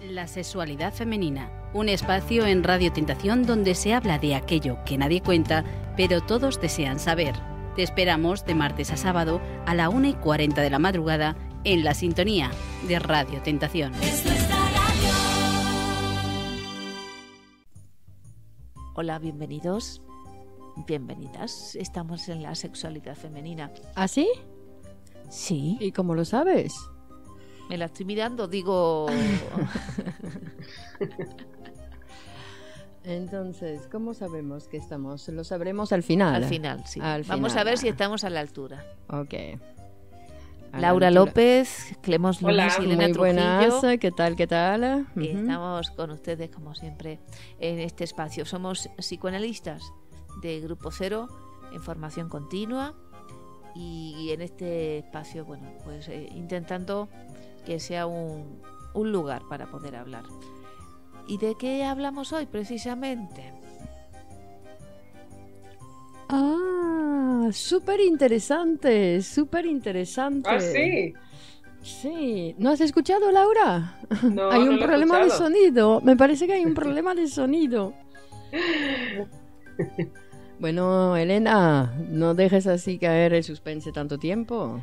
La sexualidad femenina, un espacio en Radio Tentación donde se habla de aquello que nadie cuenta, pero todos desean saber. Te esperamos de martes a sábado a la 1 y 40 de la madrugada en la sintonía de Radio Tentación. Hola, bienvenidos. Bienvenidas. Estamos en la sexualidad femenina. ¿Ah, sí? Sí. ¿Y cómo lo sabes? Me la estoy mirando, digo. Entonces, ¿cómo sabemos que estamos? Lo sabremos al final. Al final, sí. Al Vamos final. a ver si estamos a la altura. Ok. A la Laura altura. López, Clemos. Luis y Elena Muy buenas, Trujillo. ¿qué tal, qué tal? Estamos con ustedes, como siempre, en este espacio. Somos psicoanalistas de Grupo Cero en formación continua y en este espacio, bueno, pues eh, intentando que sea un, un lugar para poder hablar. ¿Y de qué hablamos hoy precisamente? Ah, súper interesante, súper interesante. Ah, sí. Sí, ¿no has escuchado, Laura? No, hay no un problema de sonido. Me parece que hay un problema de sonido. Bueno, Elena, no dejes así caer el suspense tanto tiempo.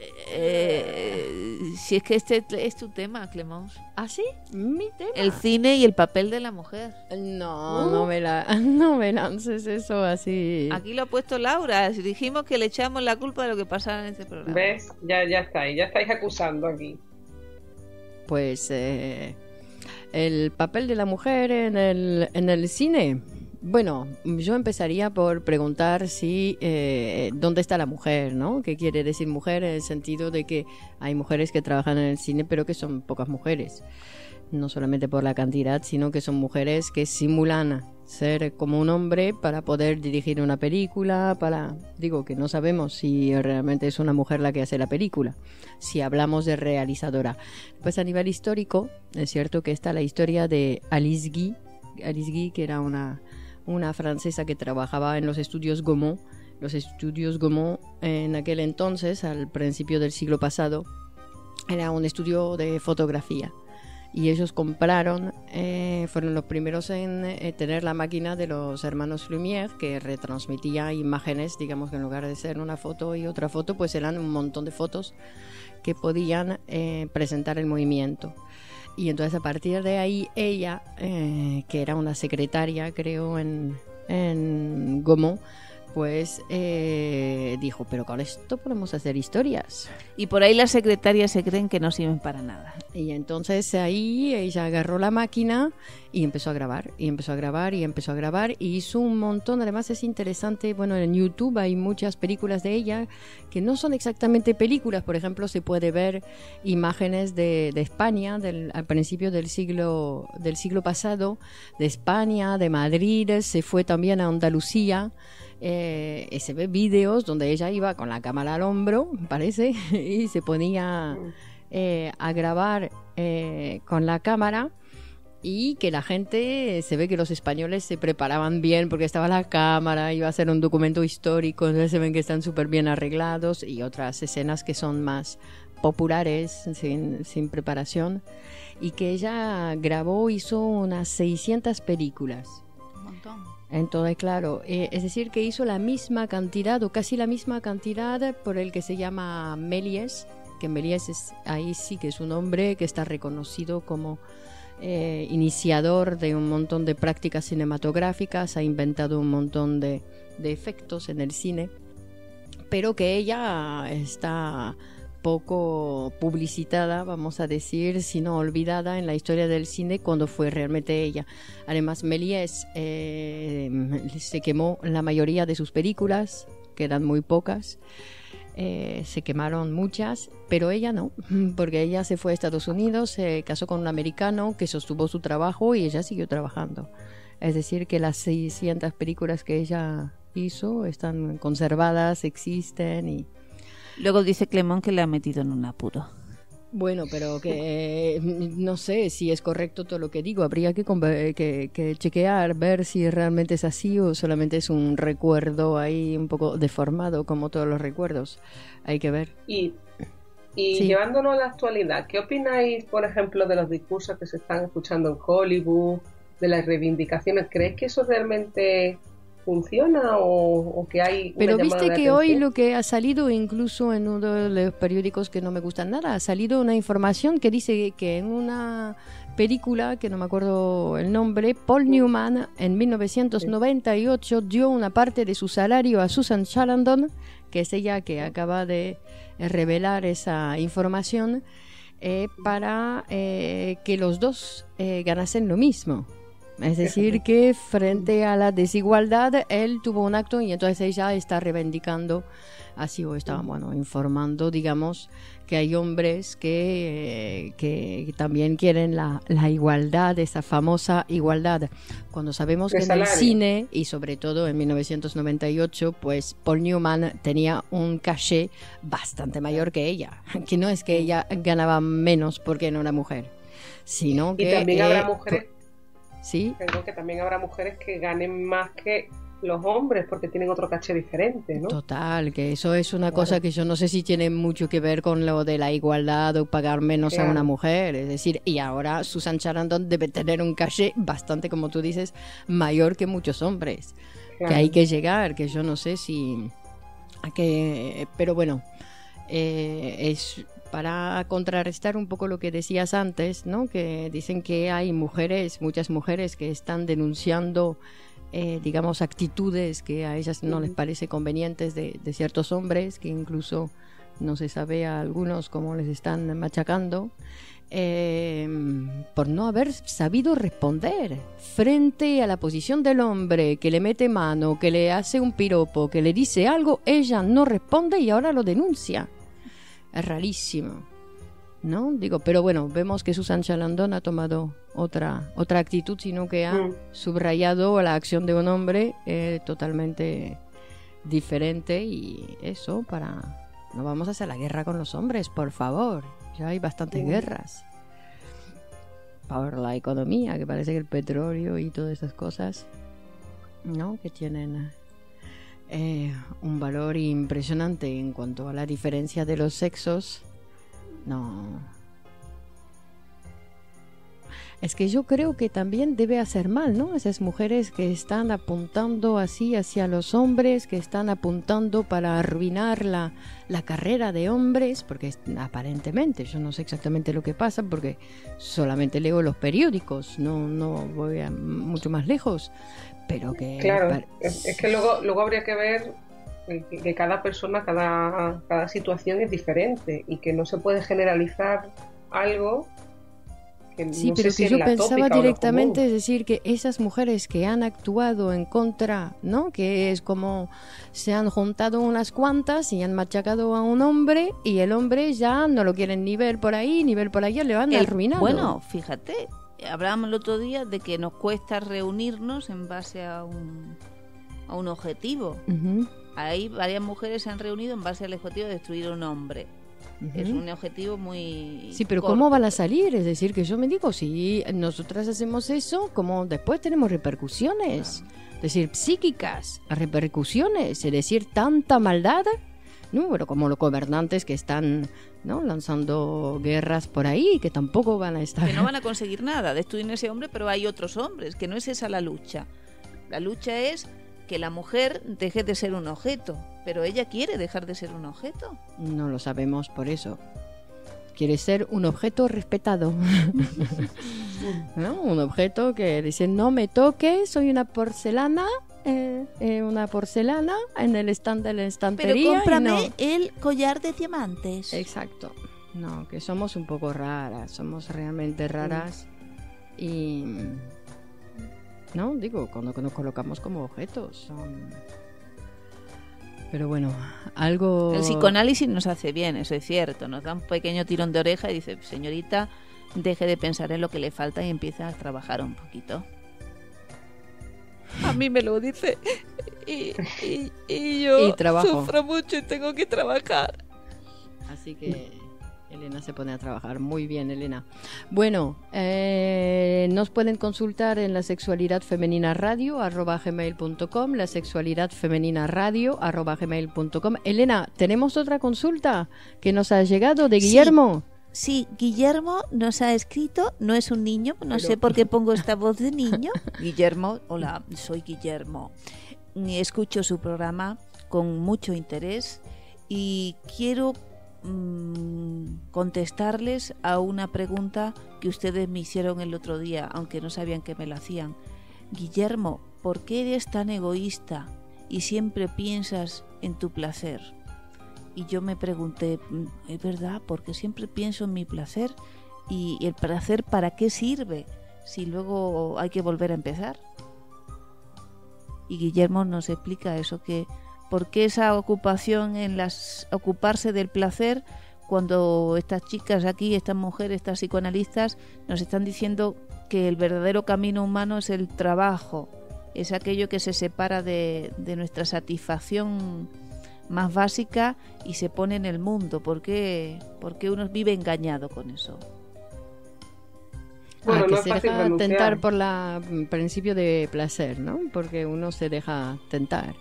Eh, si es que este es tu tema, Clemons. ¿Ah, sí? Mi tema. El cine y el papel de la mujer. No, no me, la, no me lances eso así. Aquí lo ha puesto Laura. Dijimos que le echamos la culpa de lo que pasara en este programa. ¿Ves? Ya, ya estáis, ya estáis acusando aquí. Pues eh, el papel de la mujer en el, en el cine. Bueno, yo empezaría por preguntar si eh, dónde está la mujer, ¿no? ¿Qué quiere decir mujer en el sentido de que hay mujeres que trabajan en el cine, pero que son pocas mujeres? No solamente por la cantidad, sino que son mujeres que simulan ser como un hombre para poder dirigir una película, para digo que no sabemos si realmente es una mujer la que hace la película, si hablamos de realizadora. Pues a nivel histórico, es cierto que está la historia de Alice Guy, Alice Guy que era una, una francesa que trabajaba en los estudios Gaumont. Los estudios Gaumont en aquel entonces, al principio del siglo pasado, era un estudio de fotografía. Y ellos compraron, eh, fueron los primeros en eh, tener la máquina de los hermanos Lumière, que retransmitía imágenes, digamos que en lugar de ser una foto y otra foto, pues eran un montón de fotos que podían eh, presentar el movimiento. Y entonces a partir de ahí ella, eh, que era una secretaria creo en, en Gaumont, pues eh, dijo, pero con esto podemos hacer historias. Y por ahí las secretarias se creen que no sirven para nada. Y entonces ahí ella agarró la máquina y empezó a grabar, y empezó a grabar, y empezó a grabar, y hizo un montón. Además es interesante, bueno, en YouTube hay muchas películas de ella que no son exactamente películas. Por ejemplo, se puede ver imágenes de, de España del, al principio del siglo, del siglo pasado, de España, de Madrid, se fue también a Andalucía. Eh, se ve vídeos donde ella iba con la cámara al hombro, parece, y se ponía eh, a grabar eh, con la cámara y que la gente se ve que los españoles se preparaban bien porque estaba la cámara, iba a ser un documento histórico, entonces se ven que están súper bien arreglados y otras escenas que son más populares, sin, sin preparación, y que ella grabó, hizo unas 600 películas. Montón. Entonces, claro, eh, es decir, que hizo la misma cantidad o casi la misma cantidad por el que se llama Méliès, que Méliès es, ahí sí que es un hombre que está reconocido como eh, iniciador de un montón de prácticas cinematográficas, ha inventado un montón de efectos en el cine, pero que ella está poco publicitada, vamos a decir, sino olvidada en la historia del cine cuando fue realmente ella. Además, Méliès eh, se quemó la mayoría de sus películas, quedan muy pocas. Eh, se quemaron muchas, pero ella no, porque ella se fue a Estados Unidos, se casó con un americano que sostuvo su trabajo y ella siguió trabajando. Es decir, que las 600 películas que ella hizo están conservadas, existen y Luego dice Clemón que le ha metido en un apuro. Bueno, pero que eh, no sé si es correcto todo lo que digo. Habría que, conver- que, que chequear, ver si realmente es así o solamente es un recuerdo ahí un poco deformado, como todos los recuerdos. Hay que ver. Y, Y Sí. llevándolo a la actualidad, ¿qué opináis, por ejemplo, de los discursos que se están escuchando en Hollywood, de las reivindicaciones? ¿Creéis que eso realmente funciona o, o que hay Pero viste que hoy lo que ha salido, incluso en uno de los periódicos que no me gustan nada, ha salido una información que dice que en una película, que no me acuerdo el nombre, Paul Newman en 1998 dio una parte de su salario a Susan Sarandon, que es ella que acaba de eh, revelar esa información, eh, para eh, que los dos eh, ganasen lo mismo. Es decir, que frente a la desigualdad, él tuvo un acto y entonces ella está reivindicando, así o estaba, bueno, informando, digamos, que hay hombres que, eh, que también quieren la, la igualdad, esa famosa igualdad. Cuando sabemos que en el cine, y sobre todo en 1998, pues Paul Newman tenía un caché bastante mayor que ella, que no es que ella ganaba menos porque no era mujer, sino Y que... también eh, habrá mujeres, Sí, perdón, que también habrá mujeres que ganen más que los hombres porque tienen otro caché diferente, ¿no? Total, que eso es una Claro. cosa que yo no sé si tiene mucho que ver con lo de la igualdad o pagar menos a una mujer. Es decir, y ahora Susan Sarandon debe tener un caché bastante, como tú dices, mayor que muchos hombres. Claro. Que hay que llegar, que yo no sé si... a que, pero bueno, eh, es para contrarrestar un poco lo que decías antes, ¿no? Que dicen que hay mujeres, muchas mujeres que están denunciando, eh, digamos, actitudes que a ellas no les parece convenientes de, de ciertos hombres, que incluso no se sabe a algunos cómo les están machacando. eh, por no haber sabido responder frente a la posición del hombre que le mete mano, que le hace un piropo, que le dice algo, ella no responde y ahora lo denuncia. Es rarísimo. ¿No? Digo, pero bueno, vemos que Susan Chalandón ha tomado otra, otra actitud, sino que ha Mm. subrayado la acción de un hombre eh, totalmente diferente y eso para... No vamos a hacer la guerra con los hombres, por favor. Ya hay bastantes Mm. guerras. Por la economía, que parece que el petróleo y todas esas cosas, ¿no? Que tienen eh, un valor impresionante en cuanto a la diferencia de los sexos. No. Es que yo creo que también debe hacer mal, ¿no? Esas mujeres que están apuntando así hacia los hombres, que están apuntando para arruinar la, la carrera de hombres, porque aparentemente, yo no sé exactamente lo que pasa, porque solamente leo los periódicos, no, no voy a mucho más lejos, pero que... Claro, es, es que luego, luego habría que ver que, que cada persona, cada, cada situación es diferente y que no se puede generalizar algo que Sí, no pero sé si que es yo pensaba directamente, es decir, que esas mujeres que han actuado en contra, ¿no? Que es como se han juntado unas cuantas y han machacado a un hombre y el hombre ya no lo quieren ni ver por ahí ni ver por allá, le van arruinando. Bueno, fíjate, hablábamos el otro día de que nos cuesta reunirnos en base a un, a un objetivo. Ujú, Ahí varias mujeres se han reunido en base al objetivo de destruir a un hombre. Es un objetivo muy. Sí, pero corto. ¿cómo van a salir? Es decir, que yo me digo, si nosotras hacemos eso, como después tenemos repercusiones, es decir, psíquicas, repercusiones, es decir, tanta maldad, ¿no? Pero como los gobernantes que están, ¿no? Lanzando guerras por ahí, que tampoco van a estar... Que no van a conseguir nada, destruir a ese hombre, pero hay otros hombres, que no es esa la lucha. La lucha es que la mujer deje de ser un objeto, pero ella quiere dejar de ser un objeto. No lo sabemos por eso. Quiere ser un objeto respetado. ¿No? Un objeto que dice, no me toques, soy una porcelana, eh, eh, una porcelana en el stand de la Pero estantería. y cómprame no. el collar de diamantes. Exacto. No, que somos un poco raras, somos realmente raras. Y... No, digo, cuando nos colocamos como objetos son... Pero bueno, algo... El psicoanálisis nos hace bien, eso es cierto. Nos da un pequeño tirón de oreja y dice, señorita, deje de pensar en lo que le falta y empieza a trabajar un poquito. A mí me lo dice y, y- y yo Y trabajo. sufro mucho y tengo que trabajar. Así que... Elena se pone a trabajar. Muy bien, Elena. Bueno, eh, nos pueden consultar en la sexualidad femenina radio arroba gmail.com, la sexualidad femenina radio arroba gmail.com. Elena, tenemos otra consulta que nos ha llegado de Guillermo. Sí, Guillermo nos ha escrito, no es un niño, no sé por qué pongo esta voz de niño. Guillermo, hola, soy Guillermo. Escucho su programa con mucho interés y quiero mm, contestarles a una pregunta que ustedes me hicieron el otro día, aunque no sabían que me la hacían. Guillermo, ¿por qué eres tan egoísta y siempre piensas en tu placer? Y yo me pregunté, mm, ¿es verdad? Porque siempre pienso en mi placer y el placer para qué sirve si luego hay que volver a empezar. Y Guillermo nos explica eso que ¿Por qué esa ocupación en las ocuparse del placer cuando estas chicas aquí, estas mujeres, estas psicoanalistas nos están diciendo que el verdadero camino humano es el trabajo, es aquello que se separa de, nuestra satisfacción más básica y se pone en el mundo? ¿Por qué, uno vive engañado con eso? Bueno, ah, que se deja tentar por el principio de placer, ¿no? Porque uno se deja tentar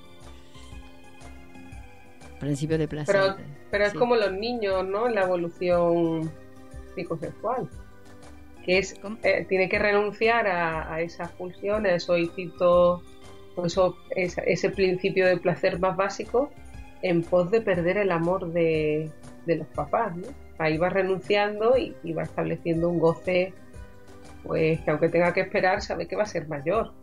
principio de placer. Pero, pero es como los niños, ¿no? En la evolución psicosexual. Que es, eh, tiene que renunciar a, a esas funciones, esos instintos, eso, ese principio de placer más básico, en pos de perder el amor de, de los papás, ¿no? Ahí va renunciando y, y va estableciendo un goce, pues que aunque tenga que esperar, sabe que va a ser mayor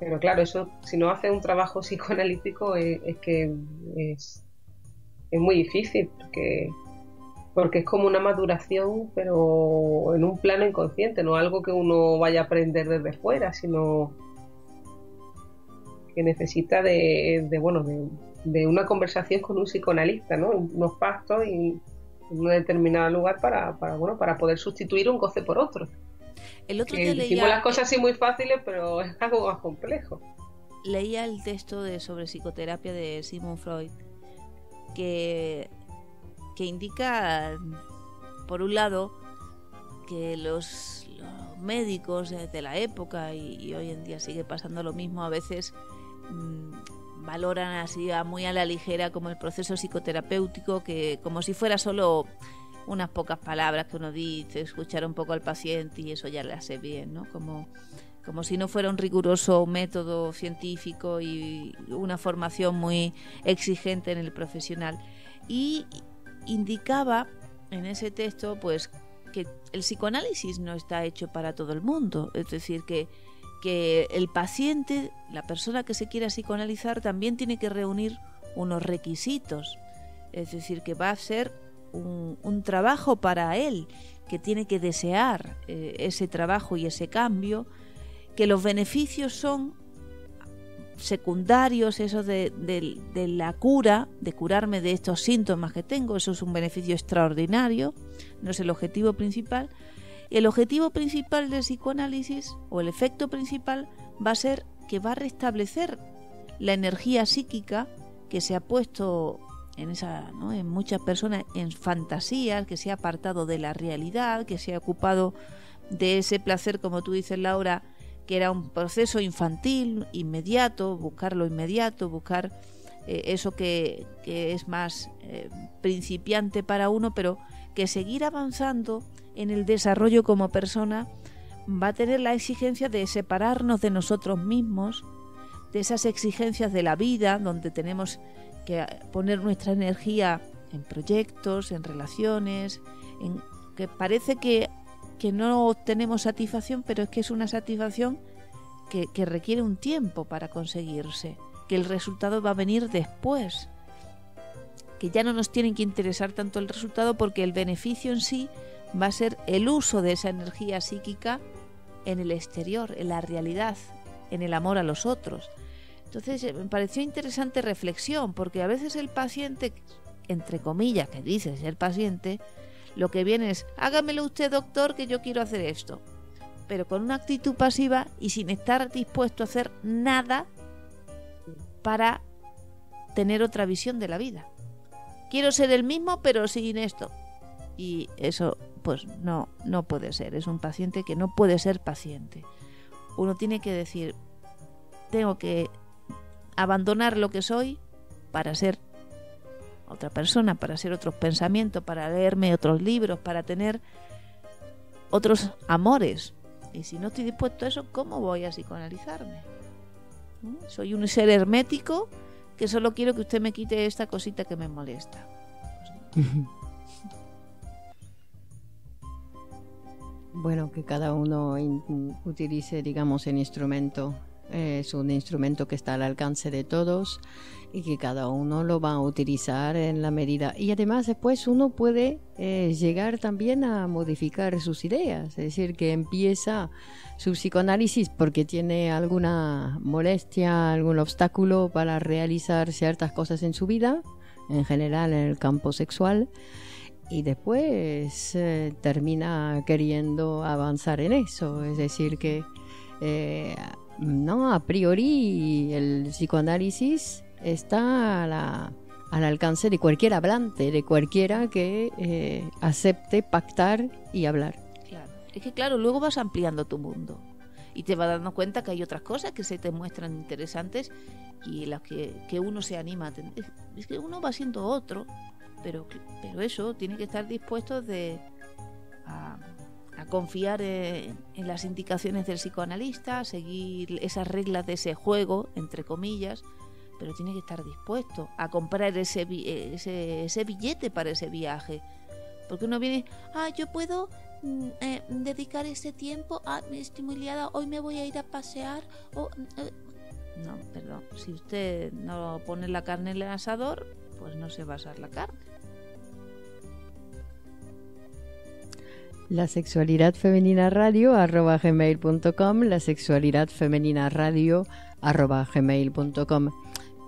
pero claro, eso, si no hace un trabajo psicoanalítico, es, que es, muy difícil, porque, porque es como una maduración, pero en un plano inconsciente, no algo que uno vaya a aprender desde fuera, sino que necesita de, bueno, de, una conversación con un psicoanalista, ¿no? Unos pactos y en un determinado lugar para, para, bueno, para poder sustituir un goce por otro. El otro día leía... las cosas así muy fáciles, pero es algo más complejo. Leía el texto de sobre psicoterapia de Sigmund Freud que, que indica, por un lado, que los, médicos de la época y, hoy en día sigue pasando lo mismo, a veces mm, valoran así muy a la ligera como el proceso psicoterapéutico, que como si fuera solo unas pocas palabras que uno dice, escuchar un poco al paciente y eso ya le hace bien, ¿no? Como, como si no fuera un riguroso método científico y una formación muy exigente en el profesional. Y indicaba en ese texto, pues, que el psicoanálisis no está hecho para todo el mundo, es decir, que, que el paciente, la persona que se quiera psicoanalizar, también tiene que reunir unos requisitos, es decir, que va a ser un, trabajo para él, que tiene que desear eh, ese trabajo y ese cambio, que los beneficios son secundarios, eso de, de, la cura, de curarme de estos síntomas que tengo, eso es un beneficio extraordinario, no es el objetivo principal. El objetivo principal del psicoanálisis o el efecto principal va a ser que va a restablecer la energía psíquica que se ha puesto en, esa, ¿no? en muchas personas en fantasías, que se ha apartado de la realidad, que se ha ocupado de ese placer, como tú dices, Laura, que era un proceso infantil, inmediato, buscar lo inmediato, buscar eh, eso que, que, es más eh, principiante para uno, pero que seguir avanzando en el desarrollo como persona va a tener la exigencia de separarnos de nosotros mismos, de esas exigencias de la vida, donde tenemos que poner nuestra energía en proyectos, en relaciones, en que parece que, que no obtenemos satisfacción, pero es que es una satisfacción que, que requiere un tiempo para conseguirse, que el resultado va a venir después, que ya no nos tiene que interesar tanto el resultado porque el beneficio en sí va a ser el uso de esa energía psíquica en el exterior, en la realidad, en el amor a los otros. Entonces eh, me pareció interesante reflexión, porque a veces el paciente, entre comillas, que dice ser paciente, lo que viene es, hágamelo usted doctor que yo quiero hacer esto, pero con una actitud pasiva y sin estar dispuesto a hacer nada para tener otra visión de la vida. quiero ser el mismo pero sin esto. Y eso pues no, no puede ser. Es un paciente que no puede ser paciente. Uno tiene que decir, tengo que abandonar lo que soy para ser otra persona, para ser otros pensamientos, para leerme otros libros, para tener otros amores. Y si no estoy dispuesto a eso, ¿cómo voy a psicoanalizarme? Soy un ser hermético que solo quiero que usted me quite esta cosita que me molesta. Bueno, que cada uno utilice, digamos, el instrumento. Es un instrumento que está al alcance de todos y que cada uno lo va a utilizar en la medida. Y además después uno puede eh, llegar también a modificar sus ideas, es decir, que empieza su psicoanálisis porque tiene alguna molestia, algún obstáculo para realizar ciertas cosas en su vida, en general en el campo sexual y después eh, termina queriendo avanzar en eso. Es decir, que eh, no, a priori el psicoanálisis está al alcance de cualquier hablante, de cualquiera que eh, acepte pactar y hablar. Claro. Es que claro, luego vas ampliando tu mundo y te vas dando cuenta que hay otras cosas que se te muestran interesantes y las que, que uno se anima a tener. Es que uno va siendo otro pero, pero eso, tiene que estar dispuesto de, a, confiar en, las indicaciones del psicoanalista, seguir esas reglas de ese juego, entre comillas, pero tiene que estar dispuesto a comprar ese, ese, ese billete para ese viaje. Porque uno viene, ah, yo puedo mm, eh, dedicar ese tiempo, ah, estoy muy hoy me voy a ir a pasear. O, eh". No, perdón, si usted no pone la carne en el asador, pues no se va a asar la carne. La sexualidad femenina radio arroba gmail.com, la sexualidad femenina radio arroba gmail.com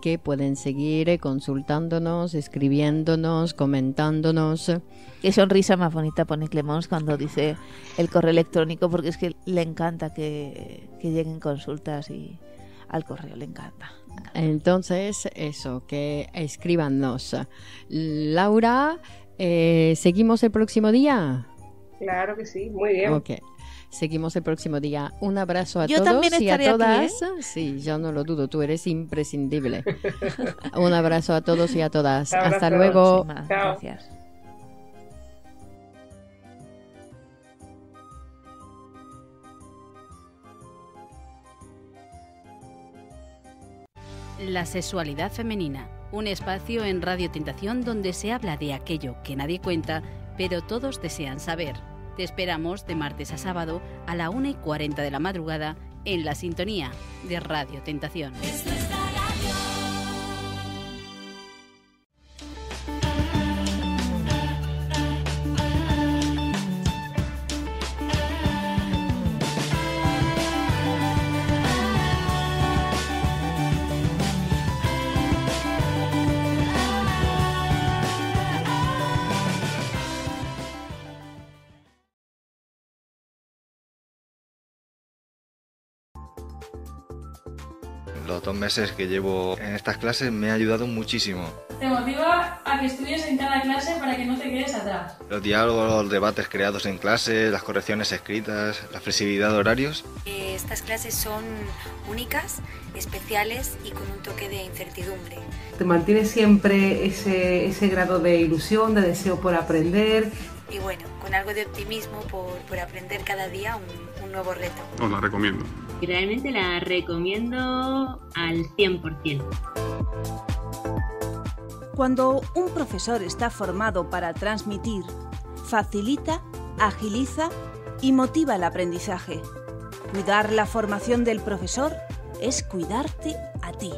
que pueden seguir eh, consultándonos, escribiéndonos, comentándonos. Qué sonrisa más bonita pone Clemons cuando dice el correo electrónico, porque es que le encanta que, lleguen consultas y al correo le encanta. Entonces, eso, que escríbanos. Laura, eh, ¿seguimos el próximo día? Claro que sí, muy bien. Ok. Seguimos el próximo día. Un abrazo a todos y a todas. ¿eh? Sí, yo no lo dudo, tú eres imprescindible. Un abrazo a todos y a todas. Hasta luego. Gracias. La sexualidad femenina, un espacio en Radio Tentación donde se habla de aquello que nadie cuenta pero todos desean saber. Te esperamos de martes a sábado a la 1 y 40 de la madrugada en la sintonía de Radio Tentación. Dos meses que llevo en estas clases me ha ayudado muchísimo. Te motiva a que estudies en cada clase para que no te quedes atrás. Los diálogos, los debates creados en clase, las correcciones escritas, la flexibilidad de horarios. Eh, estas clases son únicas, especiales y con un toque de incertidumbre. Te mantiene siempre ese, ese grado de ilusión, de deseo por aprender. Y bueno, con algo de optimismo por, por aprender cada día un, un nuevo reto. Os la recomiendo y realmente la recomiendo al 100%. Cuando un profesor está formado para transmitir, facilita, agiliza y motiva el aprendizaje. Cuidar la formación del profesor es cuidarte a ti.